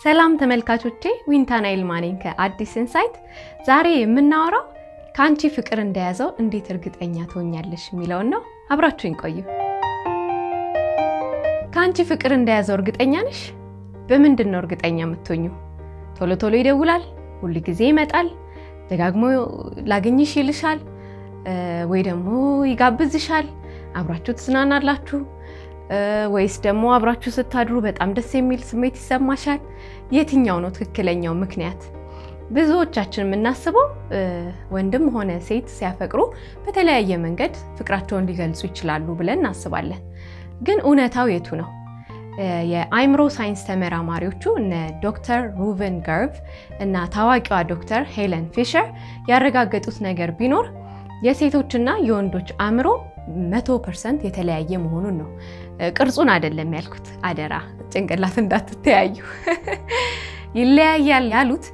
ሰላም ተመልካቾቼ፣ ዊንታና ይልማ ነኝ ከአዲስ ኢንሳይት። ዛሬ የምናወራው ከአንቺ ፍቅር እንደያዘው እንዴት እርግጠኛ ትሆኛለሽ የሚለውን ነው። አብራችሁኝ ቆዩ። ከአንቺ ፍቅር እንደያዘው እርግጠኛ ነሽ? በምንድን ነው እርግጠኛ የምትሆኙ? ቶሎ ቶሎ ይደውላል? ሁል ጊዜ ይመጣል? ደጋግሞ ላገኝሽ ይልሻል? ወይ ደግሞ ይጋብዝሻል? አብራችሁ ትዝናናላችሁ? ወይስ ደግሞ አብራችሁ ስታድሩ በጣም ደስ የሚል ስሜት ይሰማሻል? የትኛው ነው ትክክለኛው ምክንያት? ብዙዎቻችን የምናስበው ወንድም ሆነ ሴት ሲያፈቅሩ በተለያየ መንገድ ፍቅራቸውን ሊገልጹ ይችላሉ ብለን እናስባለን። ግን እውነታው የቱ ነው? የአይምሮ ሳይንስ ተመራማሪዎቹ እነ ዶክተር ሩቨን ገርቭ እና ታዋቂዋ ዶክተር ሄለን ፊሸር ያረጋገጡት ነገር ቢኖር የሴቶችና የወንዶች አእምሮ መቶ percent የተለያየ መሆኑን ነው። ቅርጹን አይደለም ያልኩት፣ አደራ ጭንቅላት እንዳትተያዩ። ይለያያል ያሉት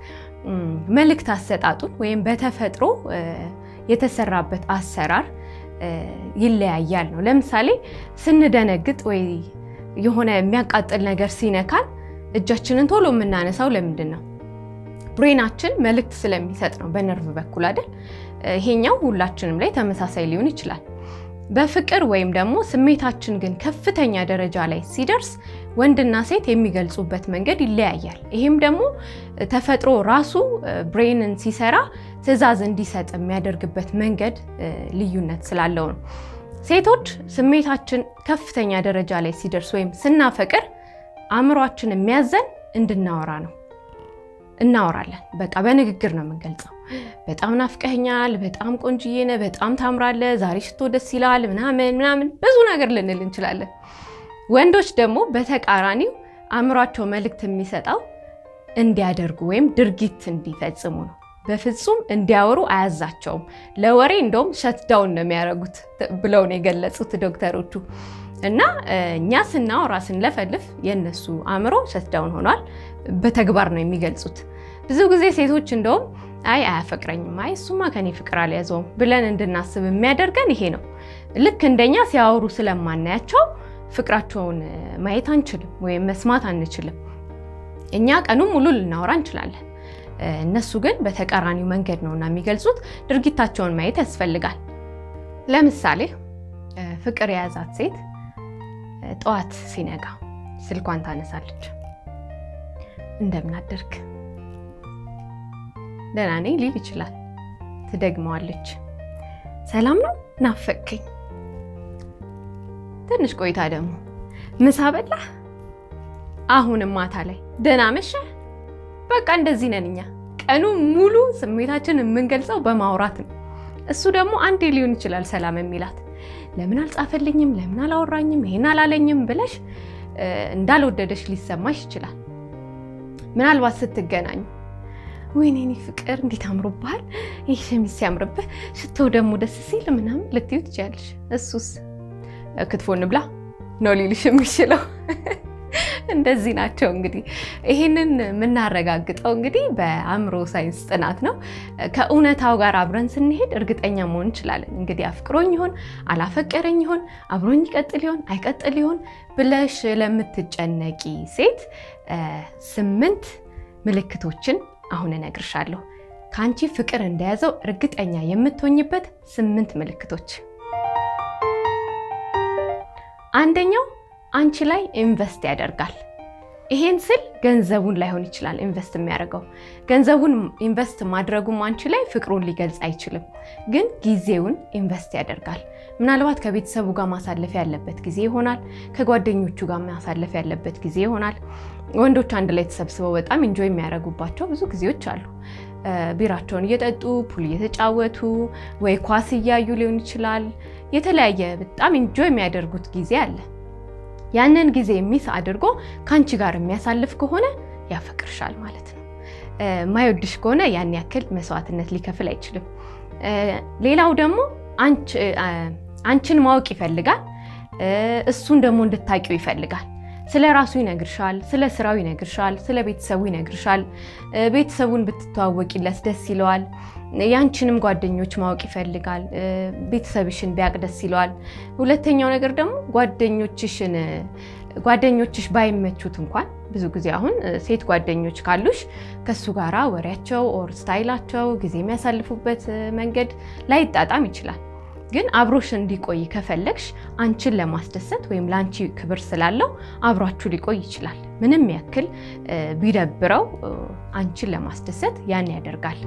መልእክት አሰጣጡን ወይም በተፈጥሮ የተሰራበት አሰራር ይለያያል ነው። ለምሳሌ ስንደነግጥ ወይ የሆነ የሚያቃጥል ነገር ሲነካን እጃችንን ቶሎ የምናነሳው ለምንድን ነው? brain ኣችን መልእክት ስለሚሰጥ ነው፣ በነርቭ በኩል አይደል? ይሄኛው ሁላችንም ላይ ተመሳሳይ ሊሆን ይችላል። በፍቅር ወይም ደግሞ ስሜታችን ግን ከፍተኛ ደረጃ ላይ ሲደርስ ወንድና ሴት የሚገልጹበት መንገድ ይለያያል። ይህም ደግሞ ተፈጥሮ ራሱ ብሬንን ሲሰራ ትዕዛዝ እንዲሰጥ የሚያደርግበት መንገድ ልዩነት ስላለው ነው። ሴቶች ስሜታችን ከፍተኛ ደረጃ ላይ ሲደርስ ወይም ስናፈቅር አእምሯችን የሚያዘን እንድናወራ ነው። እናወራለን። በቃ በንግግር ነው የምንገልጸው። በጣም ናፍቀኸኛል፣ በጣም ቆንጅዬ ነህ፣ በጣም ታምራለህ፣ ዛሬ ሽቶ ደስ ይላል፣ ምናምን ምናምን ብዙ ነገር ልንል እንችላለን። ወንዶች ደግሞ በተቃራኒው አእምሯቸው መልእክት የሚሰጠው እንዲያደርጉ ወይም ድርጊት እንዲፈጽሙ ነው። በፍጹም እንዲያወሩ አያዛቸውም። ለወሬ እንደውም ሸትዳውን ነው የሚያደርጉት ብለው ነው የገለጹት ዶክተሮቹ። እና እኛ ስናወራ ስንለፈልፍ የእነሱ አእምሮ ሸትዳውን ሆኗል። በተግባር ነው የሚገልጹት። ብዙ ጊዜ ሴቶች እንደውም አይ አያፈቅረኝም፣ አይ እሱማ ከኔ ፍቅር አልያዘውም ብለን እንድናስብ የሚያደርገን ይሄ ነው። ልክ እንደኛ ሲያወሩ ስለማናያቸው ፍቅራቸውን ማየት አንችልም ወይም መስማት አንችልም። እኛ ቀኑን ሙሉ ልናወራ እንችላለን። እነሱ ግን በተቃራኒው መንገድ ነው እና የሚገልጹት። ድርጊታቸውን ማየት ያስፈልጋል። ለምሳሌ ፍቅር የያዛት ሴት ጠዋት ሲነጋ ስልኳን ታነሳለች። እንደምን አደርክ? ደህና ነኝ ሊል ይችላል። ትደግመዋለች። ሰላም ነው? ናፈቅከኝ። ትንሽ ቆይታ ደግሞ ምሳ በላህ? አሁንም ማታ ላይ ደህና መሸህ? በቃ እንደዚህ ነን እኛ። ቀኑ ሙሉ ስሜታችን የምንገልጸው በማውራት ነው። እሱ ደግሞ አንዴ ሊሆን ይችላል ሰላም የሚላት ለምን አልጻፈልኝም፣ ለምን አላወራኝም፣ ይሄን አላለኝም ብለሽ እንዳልወደደሽ ሊሰማሽ ይችላል። ምናልባት ስትገናኙ ወይኔ ፍቅር እንዴት አምሮብሃል፣ ይህ ሸሚዝ ሲያምርብህ፣ ሽቶ ደግሞ ደስ ሲል ምናምን ልትዩ ትችያለሽ። እሱስ ክትፎ እንብላ ነው ሊልሽ የሚችለው። እንደዚህ ናቸው እንግዲህ። ይህንን የምናረጋግጠው እንግዲህ በአእምሮ ሳይንስ ጥናት ነው። ከእውነታው ጋር አብረን ስንሄድ እርግጠኛ መሆን እንችላለን። እንግዲህ አፍቅሮኝ ይሆን አላፈቀረኝ ይሆን አብሮኝ ይቀጥል ይሆን አይቀጥል ይሆን ብለሽ ለምትጨነቂ ሴት ስምንት ምልክቶችን አሁን እነግርሻለሁ። ከአንቺ ፍቅር እንደያዘው እርግጠኛ የምትሆኝበት ስምንት ምልክቶች። አንደኛው አንቺ ላይ ኢንቨስት ያደርጋል። ይሄን ስል ገንዘቡን ላይሆን ይችላል ኢንቨስት የሚያደርገው። ገንዘቡን invest ማድረጉም አንቺ ላይ ፍቅሩን ሊገልጽ አይችልም፣ ግን ጊዜውን invest ያደርጋል። ምናልባት ከቤተሰቡ ጋር ማሳለፍ ያለበት ጊዜ ይሆናል። ከጓደኞቹ ጋር ማሳለፍ ያለበት ጊዜ ይሆናል። ወንዶች አንድ ላይ ተሰብስበው በጣም enjoy የሚያደርጉባቸው ብዙ ጊዜዎች አሉ። ቢራቸውን እየጠጡ pool እየተጫወቱ ወይ ኳስ እያዩ ሊሆን ይችላል። የተለያየ በጣም enjoy የሚያደርጉት ጊዜ አለ። ያንን ጊዜ miss አድርጎ ከአንቺ ጋር የሚያሳልፍ ከሆነ ያፈቅርሻል ማለት ነው። ማይወድሽ ከሆነ ያን ያክል መስዋዕትነት ሊከፍል አይችልም። ሌላው ደግሞ አንቺን ማወቅ ይፈልጋል። እሱን ደግሞ እንድታቂው ይፈልጋል። ስለ ራሱ ይነግርሻል፣ ስለ ስራው ይነግርሻል፣ ስለ ቤተሰቡ ይነግርሻል። ቤተሰቡን ብትተዋወቂለት ደስ ይለዋል። ያንቺንም ጓደኞች ማወቅ ይፈልጋል። ቤተሰብሽን ቢያቅ ደስ ይለዋል። ሁለተኛው ነገር ደግሞ ጓደኞችሽን ጓደኞችሽ ባይመቹት እንኳን ብዙ ጊዜ አሁን ሴት ጓደኞች ካሉሽ ከሱ ጋራ ወሬያቸው or style ኣቸው ጊዜ የሚያሳልፉበት መንገድ ላይጣጣም ይችላል። ግን አብሮሽ እንዲቆይ ከፈለግሽ አንቺን ለማስደሰት ወይም ለአንቺ ክብር ስላለው አብሯችሁ ሊቆይ ይችላል። ምንም ያክል ቢደብረው አንቺን ለማስደሰት ያን ያደርጋል።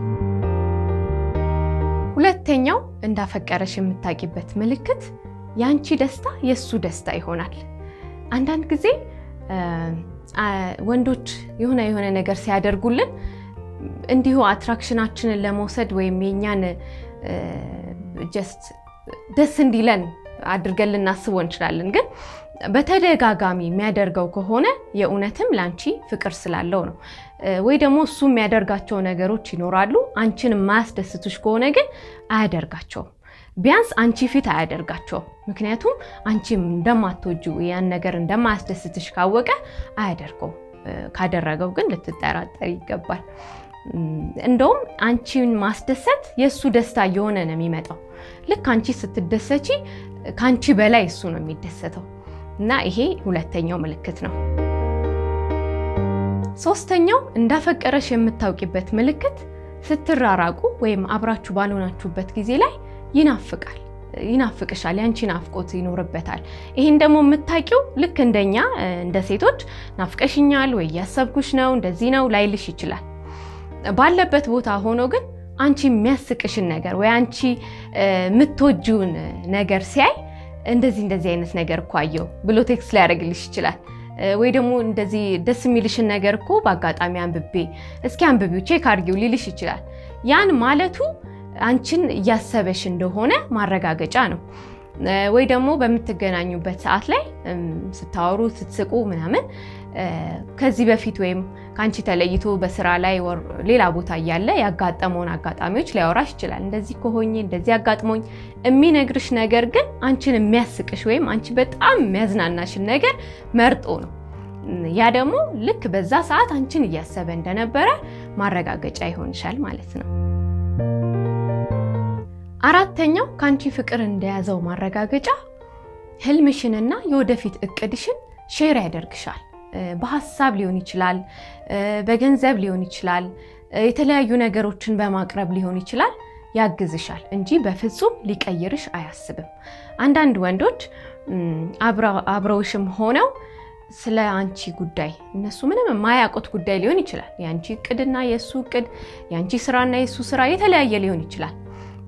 ሁለተኛው እንዳፈቀረሽ የምታውቂበት ምልክት የአንቺ ደስታ የእሱ ደስታ ይሆናል። አንዳንድ ጊዜ ወንዶች የሆነ የሆነ ነገር ሲያደርጉልን እንዲሁ attraction ኣችንን ለመውሰድ ወይም የኛን just ደስ እንዲለን አድርገን ልናስበው እንችላለን። ግን በተደጋጋሚ የሚያደርገው ከሆነ የእውነትም ለአንቺ ፍቅር ስላለው ነው። ወይ ደግሞ እሱ የሚያደርጋቸው ነገሮች ይኖራሉ። አንቺን የማያስደስቱሽ ከሆነ ግን አያደርጋቸውም። ቢያንስ አንቺ ፊት አያደርጋቸውም። ምክንያቱም አንቺ እንደማትወጁ ያን ነገር እንደማያስደስትሽ ካወቀ አያደርገውም። ካደረገው ግን ልትጠራጠር ይገባል። እንደውም አንቺን ማስደሰት የእሱ ደስታ እየሆነ ነው የሚመጣው። ልክ አንቺ ስትደሰቺ ከአንቺ በላይ እሱ ነው የሚደሰተው እና ይሄ ሁለተኛው ምልክት ነው። ሶስተኛው እንዳፈቀረሽ የምታውቂበት ምልክት ስትራራቁ ወይም አብራችሁ ባልሆናችሁበት ጊዜ ላይ ይናፍቃል ይናፍቅሻል። ያንቺ ናፍቆት ይኖርበታል። ይህን ደግሞ የምታውቂው ልክ እንደኛ እንደ ሴቶች ናፍቀሽኛል ወይ እያሰብኩሽ ነው እንደዚህ ነው ላይልሽ ይችላል። ባለበት ቦታ ሆኖ ግን አንቺ የሚያስቅሽን ነገር ወይ አንቺ የምትወጂውን ነገር ሲያይ እንደዚህ እንደዚህ አይነት ነገር እኮ አየሁ ብሎ text ሊያደርግልሽ ይችላል። ወይ ደግሞ እንደዚህ ደስ የሚልሽን ነገር እኮ በአጋጣሚ አንብቤ እስኪ አንብቢው check አድርጊው ሊልሽ ይችላል። ያን ማለቱ አንቺን እያሰበሽ እንደሆነ ማረጋገጫ ነው። ወይ ደግሞ በምትገናኙበት ሰዓት ላይ ስታወሩ ስትስቁ ምናምን ከዚህ በፊት ወይም ከአንቺ ተለይቶ በስራ ላይ ሌላ ቦታ እያለ ያጋጠመውን አጋጣሚዎች ሊያወራሽ ይችላል። እንደዚህ ሆኜ እንደዚህ አጋጥሞኝ የሚነግርሽ ነገር ግን አንቺን የሚያስቅሽ ወይም አንቺ በጣም የሚያዝናናሽን ነገር መርጦ ነው። ያ ደግሞ ልክ በዛ ሰዓት አንቺን እያሰበ እንደነበረ ማረጋገጫ ይሆንሻል ማለት ነው። አራተኛው ከአንቺ ፍቅር እንደያዘው ማረጋገጫ ህልምሽንና የወደፊት እቅድሽን share ያደርግሻል። በሀሳብ ሊሆን ይችላል፣ በገንዘብ ሊሆን ይችላል፣ የተለያዩ ነገሮችን በማቅረብ ሊሆን ይችላል። ያግዝሻል እንጂ በፍጹም ሊቀይርሽ አያስብም። አንዳንድ ወንዶች አብረውሽም ሆነው ስለ አንቺ ጉዳይ እነሱ ምንም የማያውቁት ጉዳይ ሊሆን ይችላል። የአንቺ እቅድና የእሱ እቅድ፣ የአንቺ ስራና የእሱ ስራ የተለያየ ሊሆን ይችላል።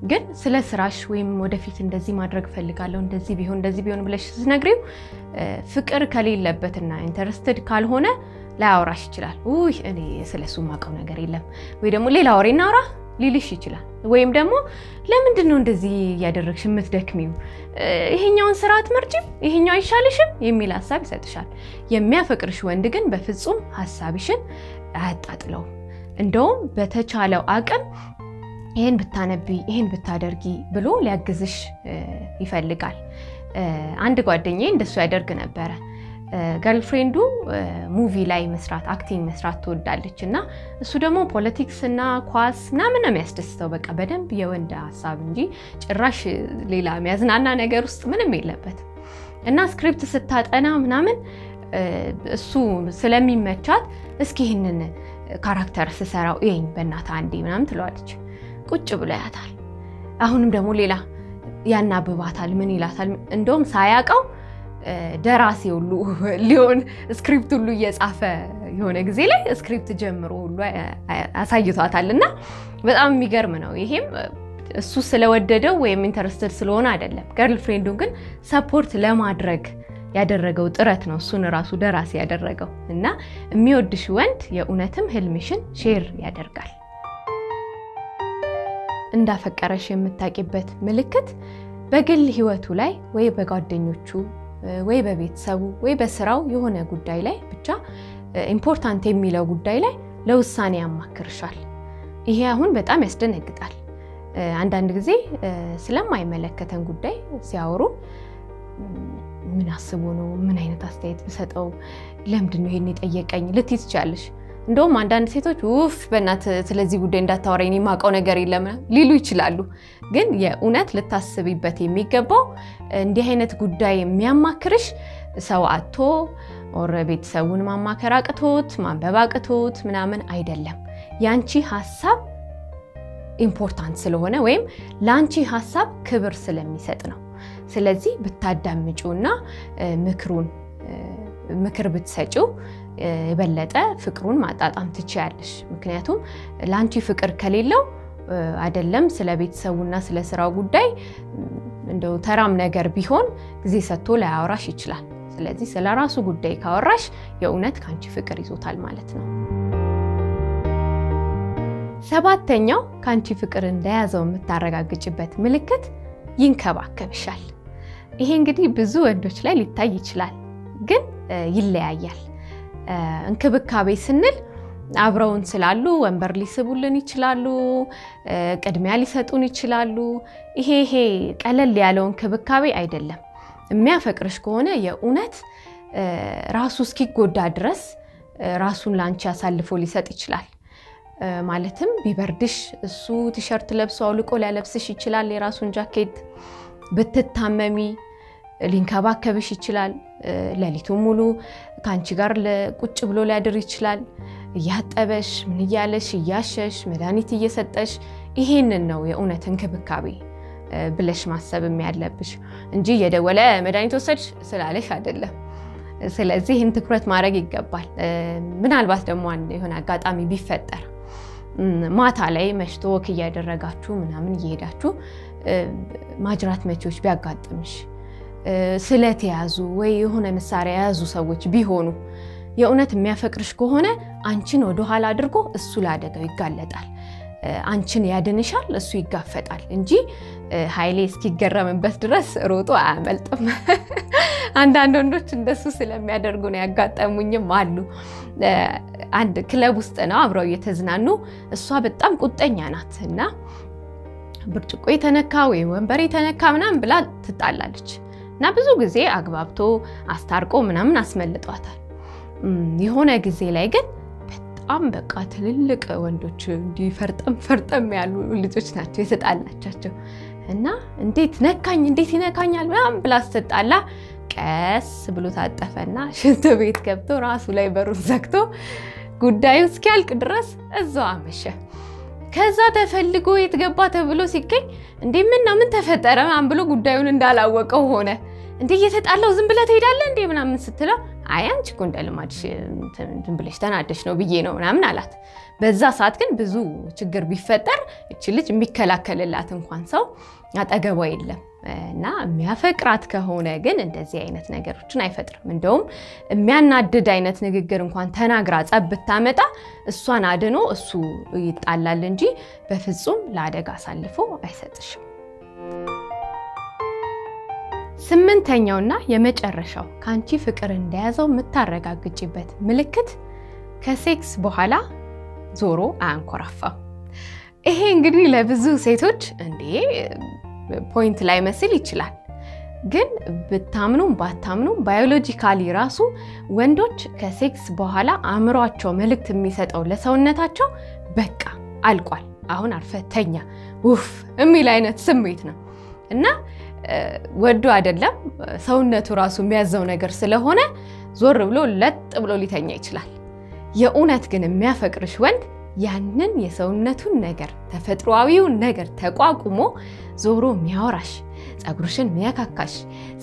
ግን ስለ ስራሽ ወይም ወደፊት እንደዚህ ማድረግ እፈልጋለሁ እንደዚህ ቢሆን እንደዚህ ቢሆን ብለሽ ስትነግሪው ፍቅር ከሌለበትና interested ካልሆነ ላያወራሽ ይችላል። ውይ እኔ ስለ እሱ የማውቀው ነገር የለም ወይ ደግሞ ሌላ ወሬ እናውራ ሊልሽ ይችላል። ወይም ደግሞ ለምንድን ነው እንደዚህ እያደረግሽ የምትደክሚው? ይሄኛውን ስራ አትመርጭም? ይሄኛው አይሻልሽም? የሚል ሀሳብ ይሰጥሻል። የሚያፈቅርሽ ወንድ ግን በፍጹም ሀሳብሽን አያጣጥለውም። እንደውም በተቻለው አቅም ይህን ብታነቢ ይህን ብታደርጊ ብሎ ሊያግዝሽ ይፈልጋል። አንድ ጓደኛዬ እንደሱ ያደርግ ነበረ። girlfriend ኡ movie ላይ መስራት acting መስራት ትወዳለች እና እሱ ደግሞ politics እና ኳስ ምናምን ነው የሚያስደስተው። በቃ በደንብ የወንድ ሀሳብ እንጂ ጭራሽ ሌላ የሚያዝናና ነገር ውስጥ ምንም የለበትም። እና script ስታጠና ምናምን እሱ ስለሚመቻት እስኪ ይህንን character ስሰራው እየኝ በእናትህ አንዴ ምናምን ትለዋለች። ቁጭ ብሎ ያያታል። አሁንም ደግሞ ሌላ ያናብባታል። ምን ይላታል? እንደውም ሳያውቀው ደራሲ ሁሉ ሊሆን script ሁሉ እየጻፈ የሆነ ጊዜ ላይ script ጀምሮ ሁሉ አሳይቷታል። እና በጣም የሚገርም ነው። ይሄም እሱ ስለወደደው ወይም interested ስለሆነ አይደለም። girlfriend ኡን ግን support ለማድረግ ያደረገው ጥረት ነው እሱን ራሱ ደራሲ ያደረገው። እና የሚወድሽ ወንድ የእውነትም ህልምሽን share ያደርጋል። እንዳፈቀረሽ የምታውቂበት ምልክት በግል ህይወቱ ላይ ወይ በጓደኞቹ ወይ በቤተሰቡ ወይ በስራው የሆነ ጉዳይ ላይ ብቻ important የሚለው ጉዳይ ላይ ለውሳኔ ያማክርሻል። ይሄ አሁን በጣም ያስደነግጣል። አንዳንድ ጊዜ ስለማይመለከተን ጉዳይ ሲያወሩ ምን አስቦ ነው? ምን አይነት አስተያየት ብሰጠው? ለምንድን ነው ይሄን የጠየቀኝ ልትይ ትችያለሽ። እንደውም አንዳንድ ሴቶች ኡፍ በእናት ስለዚህ ጉዳይ እንዳታወራኝ የማውቀው ነገር የለም ሊሉ ይችላሉ። ግን የእውነት ልታስቢበት የሚገባው እንዲህ አይነት ጉዳይ የሚያማክርሽ ሰው አጥቶ or ቤተሰቡን ማማከር አቅቶት ማንበብ አቅቶት ምናምን አይደለም። ያንቺ ሀሳብ important ስለሆነ ወይም ለአንቺ ሀሳብ ክብር ስለሚሰጥ ነው። ስለዚህ ብታዳምጪውና ምክሩን ምክር ብትሰጪው የበለጠ ፍቅሩን ማጣጣም ትችያለሽ። ምክንያቱም ለአንቺ ፍቅር ከሌለው አይደለም ስለ ቤተሰቡና ስለ ስራው ጉዳይ እንደው ተራም ነገር ቢሆን ጊዜ ሰጥቶ ላያወራሽ ይችላል። ስለዚህ ስለ ራሱ ጉዳይ ካወራሽ የእውነት ከአንቺ ፍቅር ይዞታል ማለት ነው። ሰባተኛው ከአንቺ ፍቅር እንደያዘው የምታረጋግጭበት ምልክት ይንከባከብሻል። ይሄ እንግዲህ ብዙ ወንዶች ላይ ሊታይ ይችላል፣ ግን ይለያያል። እንክብካቤ ስንል አብረውን ስላሉ ወንበር ሊስቡልን ይችላሉ፣ ቅድሚያ ሊሰጡን ይችላሉ። ይሄ ይሄ ቀለል ያለው እንክብካቤ አይደለም። የሚያፈቅርሽ ከሆነ የእውነት ራሱ እስኪጎዳ ድረስ ራሱን ለአንቺ አሳልፎ ሊሰጥ ይችላል። ማለትም ቢበርድሽ እሱ ቲሸርት ለብሶ አውልቆ ሊያለብስሽ ይችላል የራሱን ጃኬት። ብትታመሚ ሊንከባከብሽ ይችላል። ሌሊቱን ሙሉ ከአንቺ ጋር ቁጭ ብሎ ሊያድር ይችላል። እያጠበሽ ምን እያለሽ እያሸሽ መድኃኒት እየሰጠሽ ይሄንን ነው የእውነት እንክብካቤ ብለሽ ማሰብም ያለብሽ እንጂ እየደወለ መድኃኒት ወሰድሽ ስላለሽ አይደለም። ስለዚህ ይህን ትኩረት ማድረግ ይገባል። ምናልባት ደግሞ የሆነ አጋጣሚ ቢፈጠር ማታ ላይ መሽቶ ወክ እያደረጋችሁ ምናምን እየሄዳችሁ ማጅራት መቼዎች ቢያጋጥምሽ ስለተያዙ ወይ የሆነ መሳሪያ የያዙ ሰዎች ቢሆኑ የእውነት የሚያፈቅርሽ ከሆነ አንቺን ወደኋላ አድርጎ እሱ ለአደጋው ይጋለጣል። አንቺን ያድንሻል፣ እሱ ይጋፈጣል እንጂ ኃይሌ እስኪገረምበት ድረስ ሮጦ አያመልጥም። አንዳንድ ወንዶች እንደሱ ስለሚያደርጉ ነው ያጋጠሙኝም አሉ። አንድ ክለብ ውስጥ ነው አብረው እየተዝናኑ፣ እሷ በጣም ቁጠኛ ናት እና ብርጭቆ የተነካ ወይም ወንበር የተነካ ምናምን ብላ ትጣላለች እና ብዙ ጊዜ አግባብቶ አስታርቆ ምናምን አስመልጧታል። የሆነ ጊዜ ላይ ግን በጣም በቃ ትልልቅ ወንዶች እንዲህ ፈርጠም ፈርጠም ያሉ ልጆች ናቸው የተጣላቻቸው እና እንዴት ነካኝ እንዴት ይነካኛል ምናምን ብላ ስትጣላ ቀስ ብሎ ታጠፈና ሽንት ቤት ገብቶ ራሱ ላይ በሩን ዘግቶ ጉዳዩ እስኪያልቅ ድረስ እዛው አመሸ። ከዛ ተፈልጎ የተገባ ተብሎ ሲገኝ እንዴ ምን ነው ምን ተፈጠረ ብሎ ጉዳዩን እንዳላወቀው ሆነ። እንዴ እየተጣላው ዝም ብለህ ትሄዳለህ እንዴ ምናምን ስትለው አይ አንቺ እኮ እንደ ልማድሽ ዝም ብለሽ ተናደሽ ነው ብዬ ነው ምናምን አላት። በዛ ሰዓት ግን ብዙ ችግር ቢፈጠር እች ልጅ የሚከላከልላት እንኳን ሰው አጠገቧ የለም እና የሚያፈቅራት ከሆነ ግን እንደዚህ አይነት ነገሮችን አይፈጥርም። እንደውም የሚያናድድ አይነት ንግግር እንኳን ተናግራ ጸብ ብታመጣ እሷን አድኖ እሱ ይጣላል እንጂ በፍጹም ለአደጋ አሳልፎ አይሰጥሽም። ስምንተኛውና የመጨረሻው ከአንቺ ፍቅር እንደያዘው የምታረጋግጭበት ምልክት ከሴክስ በኋላ ዞሮ አያንኮራፋም። ይሄ እንግዲህ ለብዙ ሴቶች እንዴ point ላይመስል ይችላል። ግን ብታምኑም ባታምኑም biologically ራሱ ወንዶች ከሴክስ በኋላ አእምሯቸው መልእክት የሚሰጠው ለሰውነታቸው በቃ አልቋል፣ አሁን አርፈህ ተኛ ኡፍ የሚል አይነት ስሜት ነው እና ወዶ አይደለም ሰውነቱ ራሱ የሚያዘው ነገር ስለሆነ ዞር ብሎ ለጥ ብሎ ሊተኛ ይችላል። የእውነት ግን የሚያፈቅርሽ ወንድ ያንን የሰውነቱን ነገር ተፈጥሯዊውን ነገር ተቋቁሞ ዞሮ የሚያወራሽ ፀጉርሽን የሚያካካሽ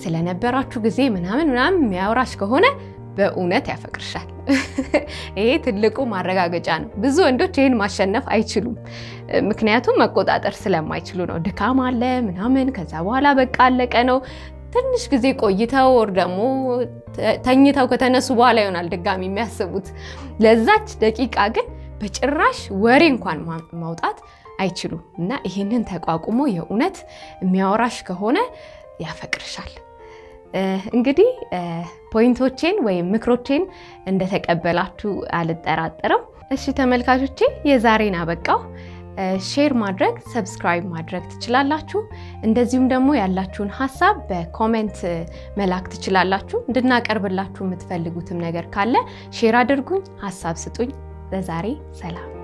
ስለነበራችሁ ጊዜ ምናምን ምናምን የሚያወራሽ ከሆነ በእውነት ያፈቅርሻል። ይሄ ትልቁ ማረጋገጫ ነው። ብዙ ወንዶች ይህን ማሸነፍ አይችሉም። ምክንያቱም መቆጣጠር ስለማይችሉ ነው። ድካም አለ ምናምን፣ ከዛ በኋላ በቃ አለቀ ነው። ትንሽ ጊዜ ቆይተው or ደግሞ ተኝተው ከተነሱ በኋላ ይሆናል ድጋሚ የሚያስቡት። ለዛች ደቂቃ ግን በጭራሽ ወሬ እንኳን ማውጣት አይችሉም እና ይህንን ተቋቁሞ የእውነት የሚያወራሽ ከሆነ ያፈቅርሻል። እንግዲህ point ኦቼን ወይም ምክሮቼን እንደተቀበላችሁ አልጠራጠርም። እሺ ተመልካቾቼ የዛሬን አበቃው። share ማድረግ subscribe ማድረግ ትችላላችሁ። እንደዚሁም ደግሞ ያላችሁን ሀሳብ በ comment መላክ ትችላላችሁ። እንድናቀርብላችሁ የምትፈልጉትም ነገር ካለ share አድርጉኝ፣ ሀሳብ ስጡኝ። ለዛሬ ሰላም።